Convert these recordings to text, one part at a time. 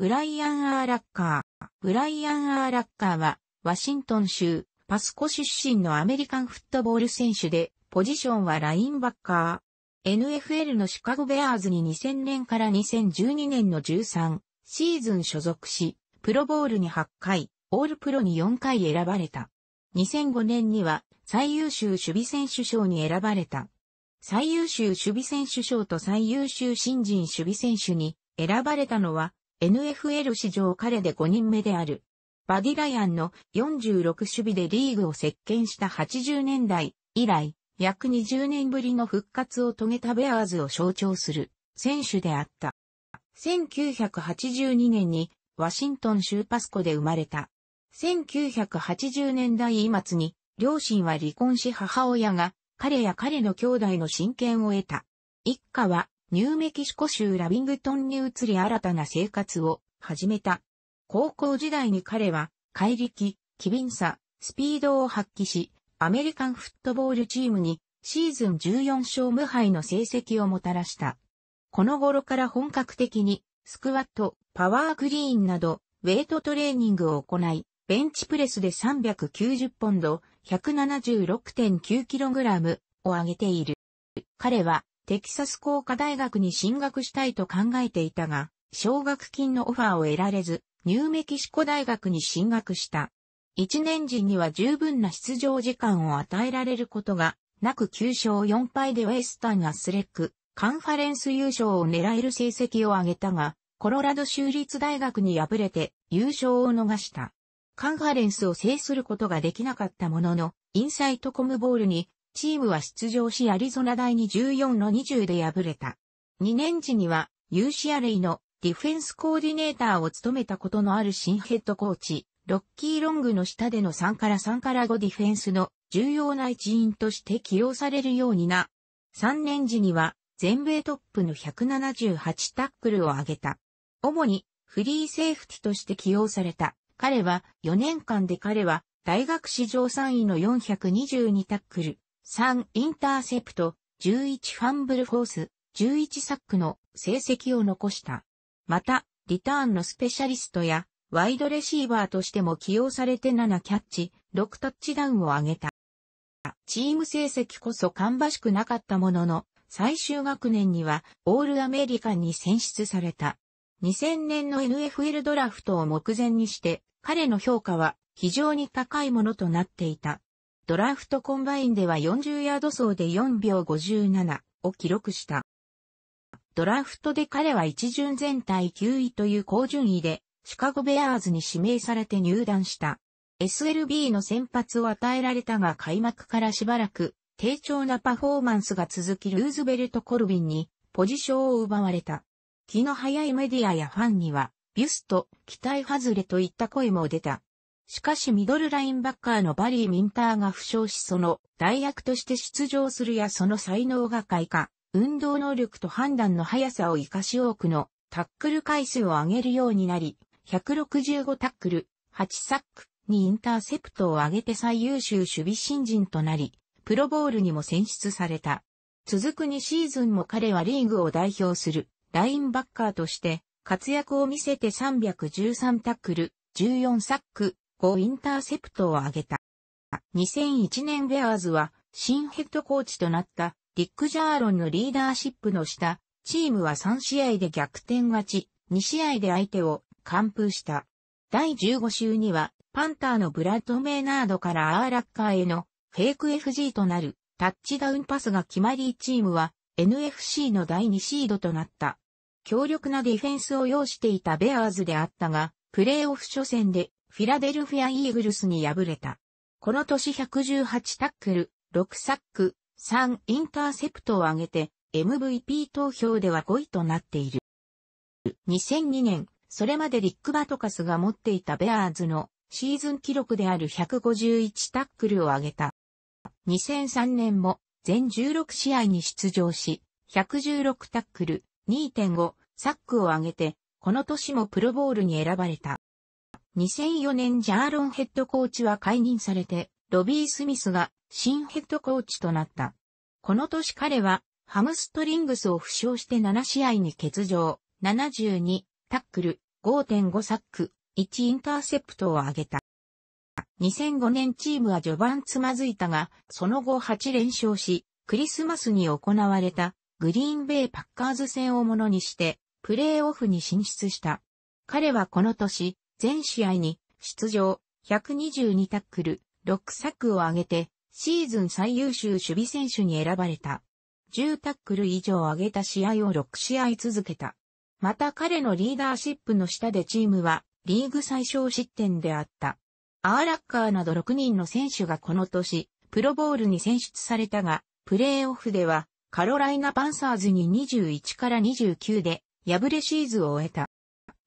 ブライアン・アー・ラッカー。ブライアン・アー・ラッカーは、ワシントン州、パスコ出身のアメリカンフットボール選手で、ポジションはラインバッカー。NFL のシカゴベアーズに2000年から2012年の13シーズン所属し、プロボールに8回、オールプロに4回選ばれた。2005年には最優秀守備選手賞に選ばれた。最優秀守備選手賞と最優秀新人守備選手に選ばれたのは NFL 史上彼で5人目である。バディライアンの46守備でリーグを席巻した80年代以来、約20年ぶりの復活を遂げたベアーズを象徴する選手であった。1982年にワシントン州パスコで生まれた。1980年代末に両親は離婚し母親が彼や彼の兄弟の親権を得た。一家はニューメキシコ州ラビングトンに移り新たな生活を始めた。高校時代に彼は、怪力、機敏さ、スピードを発揮し、アメリカンフットボールチームにシーズン14勝無敗の成績をもたらした。この頃から本格的にスクワット、パワークリーンなど、ウェイトトレーニングを行い、ベンチプレスで390ポンド、176.9kg を上げている。彼はテキサス工科大学に進学したいと考えていたが、奨学金のオファーを得られず、ニューメキシコ大学に進学した。一年時には十分な出場時間を与えられることが、なく9勝4敗でウェスタンアスレック、カンファレンス優勝を狙える成績を上げたが、コロラド州立大学に敗れて優勝を逃した。カンファレンスを制することができなかったものの、インサイトコムボールに、チームは出場しアリゾナ大に14の20で敗れた。2年時には、ユーシアレイのディフェンスコーディネーターを務めたことのある新ヘッドコーチ、ロッキーロングの下での3から3から5ディフェンスの重要な一員として起用されるようにな。3年時には全米トップの178タックルを上げた。主にフリーセーフティとして起用された。彼は4年間で彼は大学史上3位の422タックル、3インターセプト、11ファンブルフォース、11サックの成績を残した。また、リターンのスペシャリストや、ワイドレシーバーとしても起用されて7キャッチ、6タッチダウンを上げた。チーム成績こそ芳しくなかったものの、最終学年にはオールアメリカンに選出された。2000年の NFL ドラフトを目前にして、彼の評価は非常に高いものとなっていた。ドラフトコンバインでは40ヤード走で4秒57を記録した。ドラフトで彼は一巡全体9位という高順位で、シカゴベアーズに指名されて入団した。SLB の先発を与えられたが開幕からしばらく低調なパフォーマンスが続きルーズベルト・コルビンにポジションを奪われた。気の早いメディアやファンには、ビュスト、期待外れといった声も出た。しかしミドルラインバッカーのバリー・ミンターが負傷しその代役として出場するやその才能が開花。運動能力と判断の速さを活かし多くのタックル回数を上げるようになり、165タックル、8サックにインターセプトを上げて最優秀守備新人となり、プロボールにも選出された。続く2シーズンも彼はリーグを代表するラインバッカーとして活躍を見せて313タックル、14サック、5インターセプトを上げた。2001年ベアーズは新ヘッドコーチとなったディック・ジャーロンのリーダーシップの下、チームは3試合で逆転勝ち、2試合で相手を完封した。第15週には、パンターのブラッド・メイナードからアーラッカーへのフェイク FG となるタッチダウンパスが決まりチームは NFC の第2シードとなった。強力なディフェンスを要していたベアーズであったが、プレーオフ初戦でフィラデルフィア・イーグルスに敗れた。この年118タックル、6サック、3インターセプトを上げて MVP 投票では5位となっている。2002年、それまでリック・バトカスが持っていたベアーズのシーズン記録である151タックルを上げた。2003年も全16試合に出場し、116タックル、2.5サックを上げて、この年もプロボールに選ばれた。2004年ジャーロンヘッドコーチは解任されて、ロビー・スミスが新ヘッドコーチとなった。この年彼はハムストリングスを負傷して7試合に欠場、72タックル、5.5サック、1インターセプトを挙げた。2005年チームは序盤つまずいたが、その後8連勝し、クリスマスに行われたグリーンベイパッカーズ戦をものにして、プレーオフに進出した。彼はこの年、全試合に出場、122タックル、6サックを挙げて、シーズン最優秀守備選手に選ばれた。10タックル以上挙げた試合を6試合続けた。また彼のリーダーシップの下でチームはリーグ最小失点であった。アーラッカーなど6人の選手がこの年、プロボールに選出されたが、プレーオフではカロライナ・パンサーズに21から29で敗れシーズンを終えた。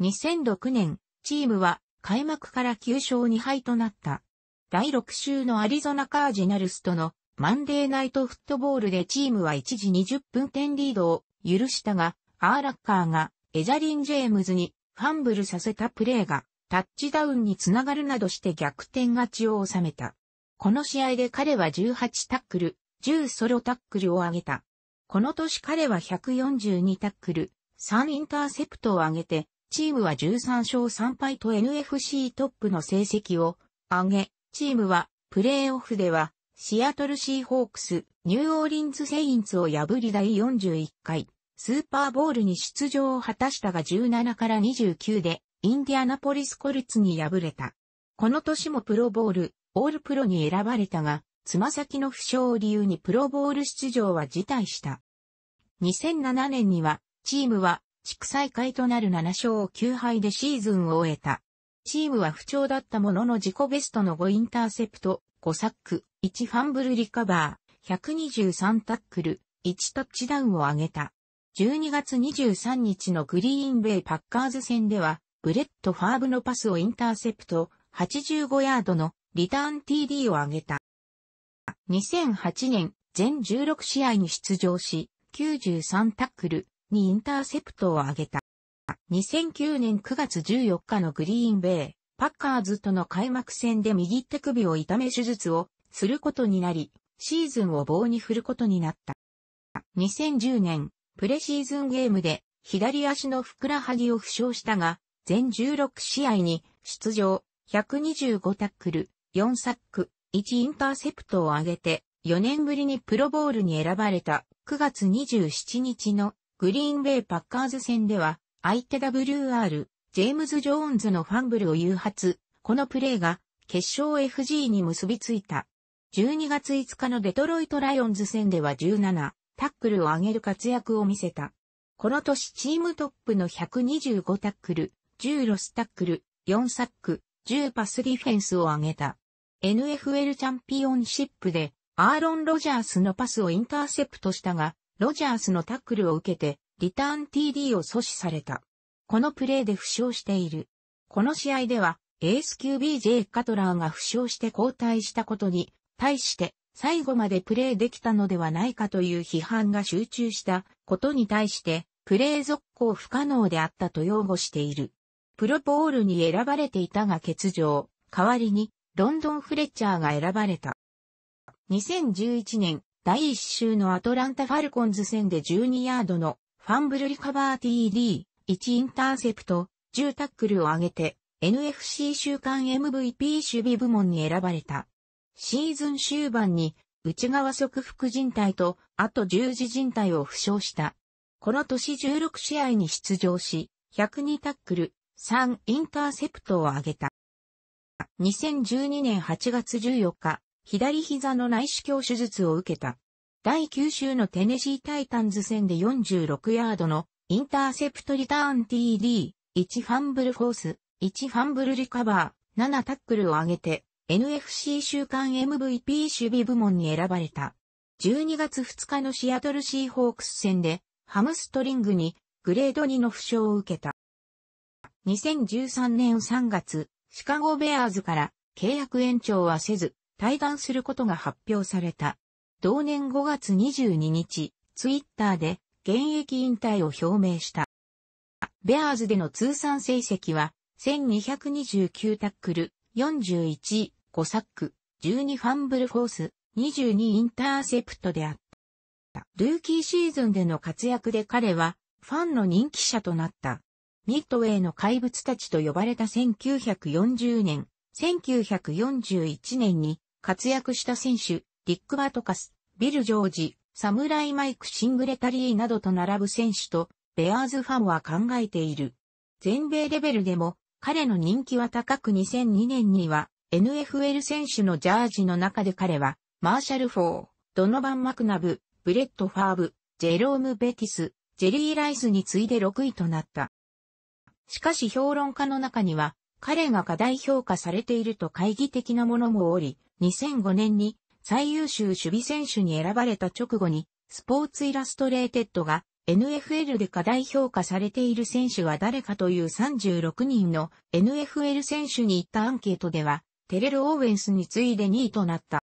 2006年、チームは開幕から9勝2敗となった。第6週のアリゾナカージナルスとのマンデーナイトフットボールでチームは一時20分点リードを許したが、アーラッカーがエザリン・ジェームズにファンブルさせたプレーがタッチダウンにつながるなどして逆転勝ちを収めた。この試合で彼は18タックル、10ソロタックルを上げた。この年彼は142タックル、3インターセプトを上げて、チームは13勝3敗と NFC トップの成績を上げ、チームはプレーオフではシアトルシーホークス、ニューオーリンズセインツを破り第41回スーパーボールに出場を果たしたが17から29でインディアナポリスコルツに敗れた。この年もプロボール、オールプロに選ばれたが、つま先の負傷を理由にプロボール出場は辞退した。2007年には、チームは、地区最下位となる7勝9敗でシーズンを終えた。チームは不調だったものの自己ベストの5インターセプト、5サック、1ファンブルリカバー、123タックル、1タッチダウンを挙げた。12月23日のグリーンベイパッカーズ戦では、ブレット・ファーブのパスをインターセプト、85ヤードのリターン TD を上げた。2008年、全16試合に出場し、93タックルにインターセプトを上げた。2009年9月14日のグリーンベイ、パッカーズとの開幕戦で右手首を痛め手術をすることになり、シーズンを棒に振ることになった。2010年、プレシーズンゲームで左足のふくらはぎを負傷したが、全16試合に出場、125タックル、4サック、1インターセプトを上げて、4年ぶりにプロボールに選ばれた9月27日のグリーンベイパッカーズ戦では、相手 WR、ジェームズ・ジョーンズのファンブルを誘発、このプレーが決勝 FG に結びついた。12月5日のデトロイトライオンズ戦では17、タックルを上げる活躍を見せた。この年チームトップの125タックル、10ロスタックル、4サック、10パスディフェンスを上げた。NFL チャンピオンシップでアーロン・ロジャースのパスをインターセプトしたが、ロジャースのタックルを受けてリターン TD を阻止された。このプレーで負傷している。この試合ではエース QBJ カトラーが負傷して交代したことに対して最後までプレーできたのではないかという批判が集中したことに対してプレー続行不可能であったと擁護している。プロボールに選ばれていたが欠場。代わりに、ロンドン・フレッチャーが選ばれた。2011年、第1週のアトランタ・ファルコンズ戦で12ヤードのファンブルリカバー TD、1インターセプト、10タックルを上げて、NFC 週間 MVP 守備部門に選ばれた。シーズン終盤に内側側副人体とあと十字人体を負傷した。この年16試合に出場し、102タックル、3インターセプトを挙げた。2012年8月14日、左膝の内視鏡手術を受けた。第9週のテネシータイタンズ戦で46ヤードのインターセプトリターン TD、1ファンブルフォース、1ファンブルリカバー、7タックルを上げて NFC 週間 MVP 守備部門に選ばれた。12月2日のシアトルシーホークス戦でハムストリングにグレード2の負傷を受けた。2013年3月、シカゴベアーズから契約延長はせず、退団することが発表された。同年5月22日、ツイッターで現役引退を表明した。ベアーズでの通算成績は、1229タックル、41、5サック、12ファンブルフォース、22インターセプトであった。ルーキーシーズンでの活躍で彼は、ファンの人気者となった。ミッドウェイの怪物たちと呼ばれた1940年、1941年に活躍した選手、リック・バトカス、ビル・ジョージ、サムライ・マイク・シングレタリーなどと並ぶ選手と、ベアーズファンは考えている。全米レベルでも、彼の人気は高く2002年には、NFL 選手のジャージの中で彼は、マーシャル・フォー、ドノバン・マクナブ、ブレッド・ファーブ、ジェローム・ベティス、ジェリー・ライスに次いで6位となった。しかし評論家の中には、彼が過大評価されていると懐疑的なものもおり、2005年に最優秀守備選手に選ばれた直後に、スポーツイラストレーテッドが NFL で過大評価されている選手は誰かという36人の NFL 選手に行ったアンケートでは、テレル・オーウェンスに次いで2位となった。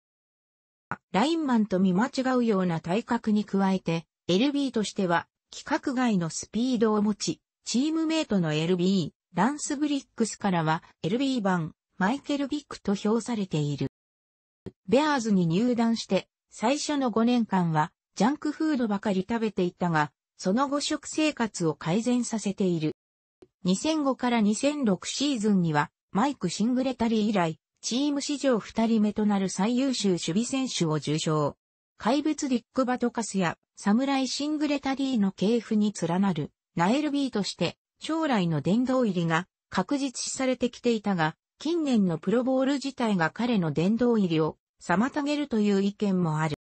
ラインマンと見間違うような体格に加えて、LB としては、規格外のスピードを持ち、チームメイトの LB、ランスブリックスからは LB 版、マイケル・ビックと評されている。ベアーズに入団して最初の5年間はジャンクフードばかり食べていたが、その後食生活を改善させている。2005から2006シーズンにはマイク・シングレタリー以来、チーム史上2人目となる最優秀守備選手を受賞。怪物ディック・バトカスやサムライ・シングレタリーの系譜に連なるナエルビーとして将来の殿堂入りが確実視されてきていたが、近年のプロボール自体が彼の殿堂入りを妨げるという意見もある。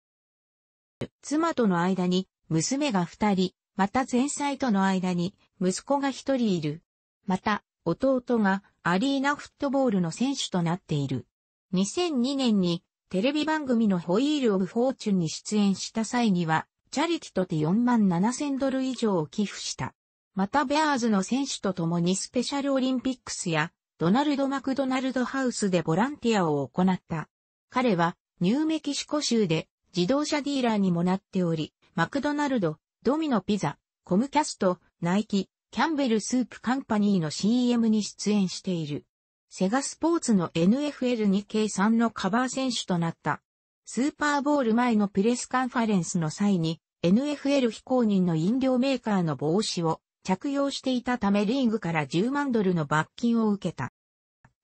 妻との間に娘が二人、また前妻との間に息子が一人いる。また、弟がアリーナフットボールの選手となっている。2002年にテレビ番組のホイール・オブ・フォーチュンに出演した際には、チャリティとて4万7千ドル以上を寄付した。またベアーズの選手と共にスペシャルオリンピックスやドナルド・マクドナルドハウスでボランティアを行った。彼はニューメキシコ州で自動車ディーラーにもなっており、マクドナルド、ドミノピザ、コムキャスト、ナイキ、キャンベルスープカンパニーの CM に出演している。セガスポーツの NFL 2K3のカバー選手となった。スーパーボール前のプレスカンファレンスの際に NFL 非公認の飲料メーカーの帽子を着用していたためリーグから10万ドルの罰金を受けた。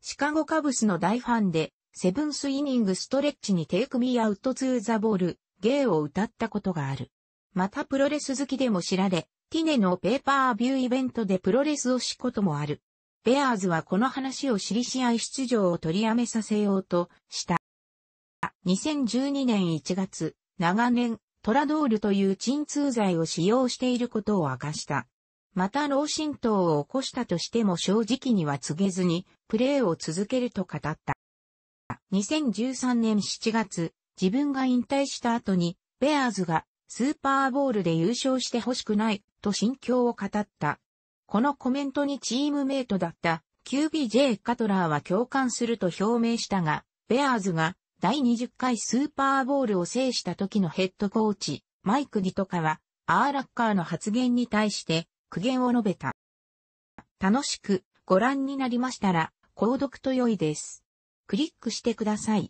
シカゴカブスの大ファンでセブンスイニングストレッチに Take Me Out to the Ball Game を歌ったことがある。またプロレス好きでも知られ、ティネのペーパービューイベントでプロレスをしこともある。ベアーズはこの話を知り試合出場を取りやめさせようとした。2012年1月、長年、トラドールという鎮痛剤を使用していることを明かした。また脳震盪を起こしたとしても正直には告げずに、プレーを続けると語った。2013年7月、自分が引退した後に、ベアーズがスーパーボールで優勝してほしくないと心境を語った。このコメントにチームメイトだった QBJ カトラーは共感すると表明したが、ベアーズが第20回スーパーボールを制した時のヘッドコーチ、マイク・ディトカは、アーラッカーの発言に対して苦言を述べた。楽しくご覧になりましたら、購読と良いです。クリックしてください。